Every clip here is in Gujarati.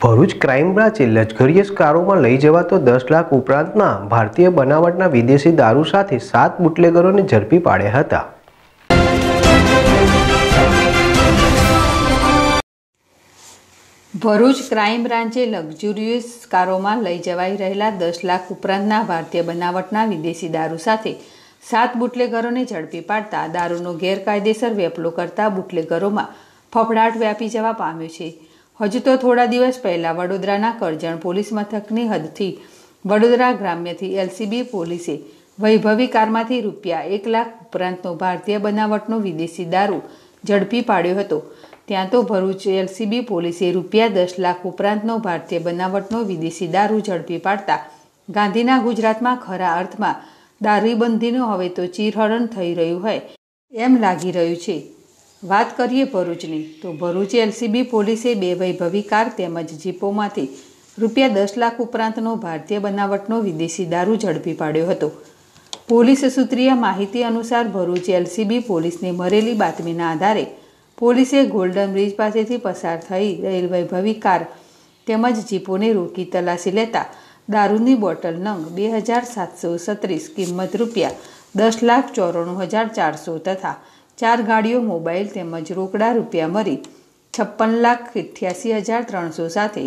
ભરૂચ ક્રાઇમ બ્રાંચે લશ્કરીય કારોમાં લઈ જવાતો દસ લાખ ઉપરાંતના ભારતીય બનાવટના વિદેશી દારૂ સાથે સાત બુટલેગરોને ઝડપી પાડ્યા હતા. ભરૂચ ક્રાઇમ બ્રાન્ચે લક્ઝુરિયસ કારોમાં લઈ જવાઈ રહેલા દસ લાખ ઉપરાંતના ભારતીય બનાવટના વિદેશી દારૂ સાથે સાત બુટલેગરોને ઝડપી પાડતા દારૂનો ગેરકાયદેસર વેપલો કરતા બુટલેગરોમાં ફફડાટ વ્યાપી જવા પામ્યો છે. હજુ તો થોડા દિવસ પહેલા વડોદરાના કરજણ પોલીસ મથકની હદથી વડોદરા ગ્રામ્યથી એલસીબી પોલીસે વૈભવી કારમાંથી રૂપિયા એક લાખ ઉપરાંતનો ભારતીય બનાવટનો વિદેશી દારૂ ઝડપી પાડ્યો હતો. ત્યાં તો ભરૂચ એલસીબી પોલીસે રૂપિયા દસ લાખ ઉપરાંતનો ભારતીય બનાવટનો વિદેશી દારૂ ઝડપી પાડતા ગાંધીના ગુજરાતમાં ખરા અર્થમાં દારૂબંધીનું હવે તો ચીરહરણ થઈ રહ્યું હોય એમ લાગી રહ્યું છે. વાત કરીએ ભરૂચની, તો ભરૂચ એલસીબી પોલીસે બે વૈભવી કાર તેમજ જીપોમાંથી રૂપિયા દસ લાખ ઉપરાંતનો ભારતીય બનાવટનો વિદેશી દારૂ ઝડપી પાડ્યો હતો. પોલીસ સૂત્રીય માહિતી અનુસાર ભરૂચ એલસીબી પોલીસને મળેલી બાતમીના આધારે પોલીસે ગોલ્ડન બ્રિજ પાસેથી પસાર થઈ રહેલ વૈભવી કાર તેમજ જીપોને રોકી તલાશી લેતા દારૂની બોટલ નંગ બે હજાર સાતસો સત્રીસ કિંમત રૂપિયા દસ લાખ ચોરાણું હજાર ચારસો તથા ચાર ગાડીઓ મોબાઈલ તેમજ રોકડા રૂપિયા મળી. છપ્પન લાખ અઠ્યાસી હજાર ત્રણસો સાથે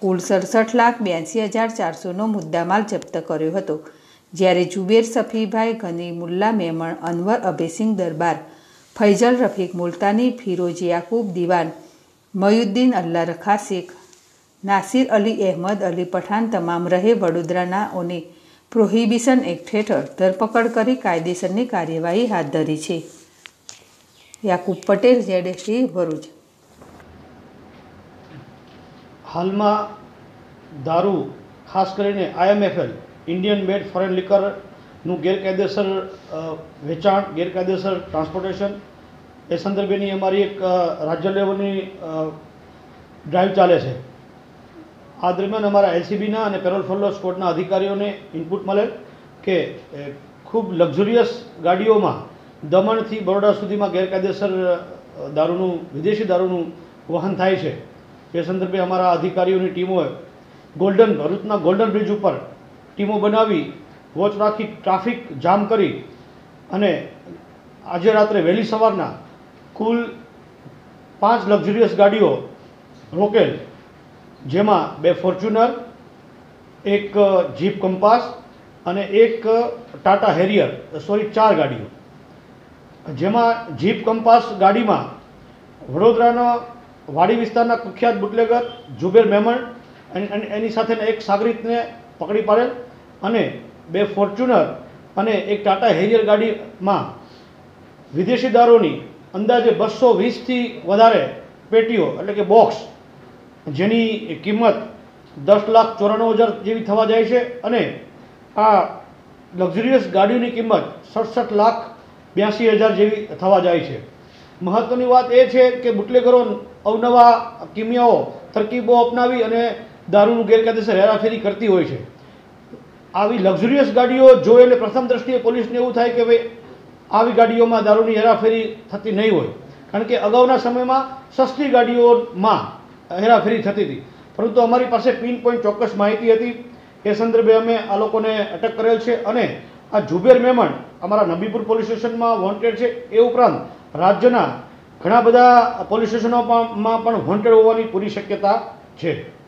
કુલ સડસઠ લાખ બ્યાસી હજાર ચારસોનો મુદ્દામાલ જપ્ત કર્યો હતો. જ્યારે જુબેર સફીભાઈ ગની, મુલ્લા મેમણ, અનવર અભયસિંહ દરબાર ફૈજલ રફીક મુલતાની, ફિરોજ યાકુબ દિવાન, મયુદ્દીન અલ્લા રખા શેખ, નાસિર અલી અહેમદ અલી પઠાણ તમામ રહે વડોદરાનાઓને પ્રોહિબિશન એક્ટ હેઠળ ધરપકડ કરી કાયદેસરની કાર્યવાહી હાથ ધરી છે. યાકૂબ પટેલ જેડેસી ભરૂચ. હાલમાં દારૂ, ખાસ કરીને આઈએમએફએલ ઇન્ડિયન મેડ ફોરેન લિકરનું ગેરકાયદેસર વેચાણ, ગેરકાયદેસર ટ્રાન્સપોર્ટેશન. એ સંદર્ભેની અમારી એક રાજ્ય લેવલની ડ્રાઈવ ચાલે છે. આ દરમિયાન અમારા એલસીબીના અને પેરોલ ફોલો સ્કોડના અધિકારીઓને ઇનપુટ મળેલ કે ખૂબ લક્ઝુરિયસ ગાડીઓમાં દમણથી બરોડા સુધીમાં ગેરકાયદેસર દારૂનું, વિદેશી દારૂનું વહન થાય છે. એ સંદર્ભે અમારા અધિકારીઓની ટીમોએ ગોલ્ડન, ભરૂચના ગોલ્ડન બ્રિજ ઉપર ટીમો બનાવી, વોચ રાખી, ટ્રાફિક જામ કરી અને આજે રાત્રે વહેલી સવારના કુલ પાંચ લક્ઝુરિયસ ગાડીઓ રોકેલ, જેમાં બે ફોર્ચ્યુનર, એક જીપ કંપાસ અને એક ટાટા હેરિયર સોરી, ચાર ગાડીઓ. જેમાં જીપ કંપાસ ગાડીમાં વડોદરાના વાડી વિસ્તારના કુખ્યાત બુટલેગર જુબેર મેમણ એની સાથેના એક સાગરીતને પકડી પાડેલ અને બે ફોર્ચ્યુનર અને એક ટાટા હેરિયર ગાડીમાં વિદેશી દારૂની અંદાજે બસો વીસથી વધારે પેટીઓ એટલે કે બોક્સ જેની કિંમત દસ લાખ ચોરાણું હજાર જેવી થવા જાય છે અને આ લક્ઝરિયસ ગાડીઓની કિંમત સડસઠ લાખ બ્યાસી હજાર જેવી થવા જાય છે. મહત્ત્વની વાત એ છે કે બુટલેગરો અવનવા કિમિયાઓ તરકીબો અપનાવી અને દારૂનું ગેરકાયદેસર હેરાફેરી કરતી હોય છે. આવી લક્ઝરિયસ ગાડીઓ જોઈને પ્રથમ દ્રષ્ટિએ પોલીસને એવું થાય કે ભાઈ, આવી ગાડીઓમાં દારૂની હેરાફેરી થતી નહીં હોય. કારણ કે અગાઉના સમયમાં સસ્તી ગાડીઓમાં હેરાફેરી થતી હતી. પરંતુ અમારી પાસે પિન પોઈન્ટ ચોક્કસ માહિતી હતી. એ સંદર્ભે અમે આ લોકોને અટક કરેલ છે અને આ જુબેર મેમણ અમારા નબીપુર પોલીસ સ્ટેશનમાં વોન્ટેડ છે એ ઉપરાંત રાજ્યના ઘણા બધા પોલીસ સ્ટેશનોમાં પણ વોન્ટેડ હોવાની પૂરી શક્યતા છે.